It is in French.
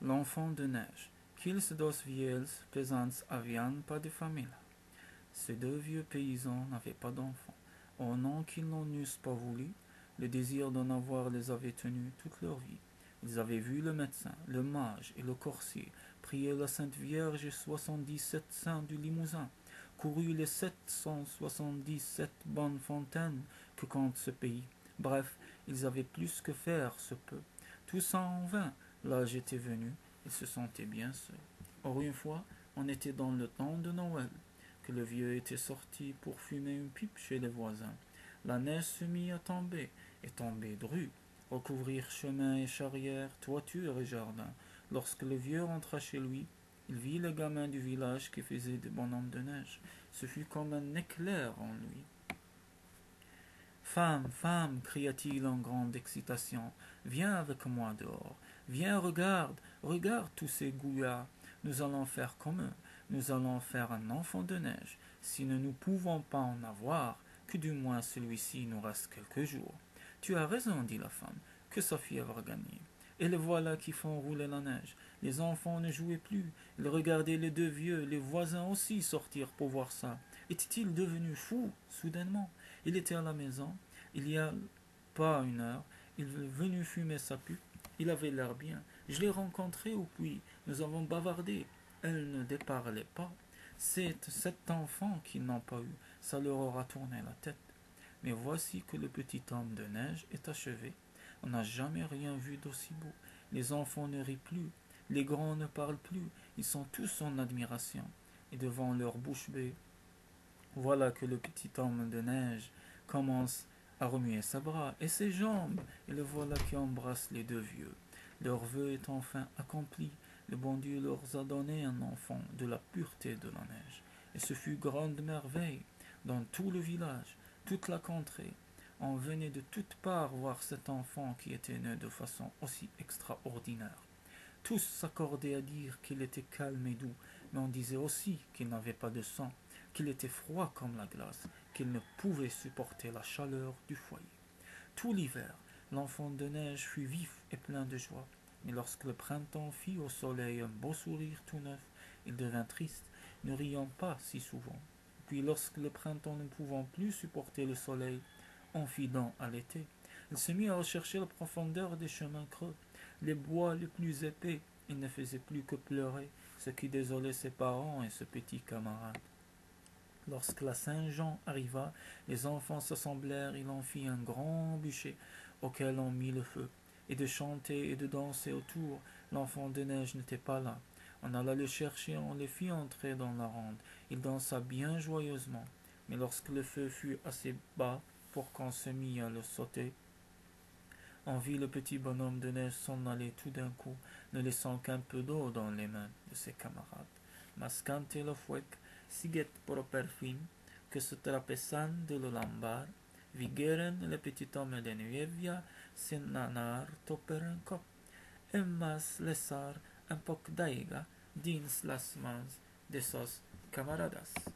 L'enfant de neige. Qu'ils dos vieux pesants avian pas de famille. Ces deux vieux paysans n'avaient pas d'enfants. Au nom qu'ils n'en eussent pas voulu, le désir d'en avoir les avait tenus toute leur vie. Ils avaient vu le médecin, le mage et le corsier, prier la Sainte Vierge et soixante-dix-sept saints du Limousin, couru les sept cent soixante-dix-sept bonnes fontaines que compte ce pays. Bref, ils avaient plus que faire ce peu. Tout ça en vain. L'âge était venu, ils se sentaient bien seuls. Or une fois, on était dans le temps de Noël, que le vieux était sorti pour fumer une pipe chez les voisins. La neige se mit à tomber, et tomber dru, recouvrir chemin et charrière, toiture et jardin. Lorsque le vieux rentra chez lui, il vit le gamin du village qui faisait des bonhommes de neige. Ce fut comme un éclair en lui. Femme, femme, cria-t-il en grande excitation, viens avec moi dehors. Viens, regarde, regarde tous ces goullards. Nous allons faire comme eux. Nous allons faire un enfant de neige. Si nous ne pouvons pas en avoir, que du moins celui-ci nous reste quelques jours. Tu as raison, dit la femme, que sa fièvre gagner. Et les voilà qui font rouler la neige. Les enfants ne jouaient plus. Ils regardaient les deux vieux, les voisins aussi sortir pour voir ça. Était-il devenu fou, soudainement? Il était à la maison, il y a pas une heure, il est venu fumer sa pipe, il avait l'air bien. Je l'ai rencontré au puits, nous avons bavardé. Elle ne déparlait pas. C'est cet enfant qu'ils n'ont pas eu, ça leur aura tourné la tête. Mais voici que le petit homme de neige est achevé. On n'a jamais rien vu d'aussi beau. Les enfants ne rient plus, les grands ne parlent plus, ils sont tous en admiration. Et devant leur bouche bée, voilà que le petit homme de neige commence à remuer ses bras et ses jambes, et le voilà qui embrasse les deux vieux. Leur vœu est enfin accompli. Le bon Dieu leur a donné un enfant de la pureté de la neige. Et ce fut grande merveille. Dans tout le village, toute la contrée, on venait de toutes parts voir cet enfant qui était né de façon aussi extraordinaire. Tous s'accordaient à dire qu'il était calme et doux, mais on disait aussi qu'il n'avait pas de sang, qu'il était froid comme la glace, qu'il ne pouvait supporter la chaleur du foyer. Tout l'hiver, l'enfant de neige fut vif et plein de joie, mais lorsque le printemps fit au soleil un beau sourire tout neuf, il devint triste, ne riant pas si souvent. Puis lorsque le printemps ne pouvant plus supporter le soleil, on fit à l'été. Il se mit à rechercher la profondeur des chemins creux, les bois les plus épais. Il ne faisait plus que pleurer, ce qui désolait ses parents et ce petit camarade. Lorsque la Saint-Jean arriva, les enfants s'assemblèrent, il en fit un grand bûcher auquel on mit le feu, et de chanter et de danser autour. L'enfant de neige n'était pas là. On alla le chercher, on le fit entrer dans la ronde. Il dansa bien joyeusement. Mais lorsque le feu fut assez bas pour qu'on se mit à le sauter, on vit le petit bonhomme de neige s'en aller tout d'un coup, ne laissant qu'un peu d'eau dans les mains de ses camarades. Mascante le fouet, siget proper fin, que se trapesan de lo lambar, vigeren le petit homme de nievia, sin nanar toper un cop, emmas lesar un poc d'aiga dins las mans de sos camaradas.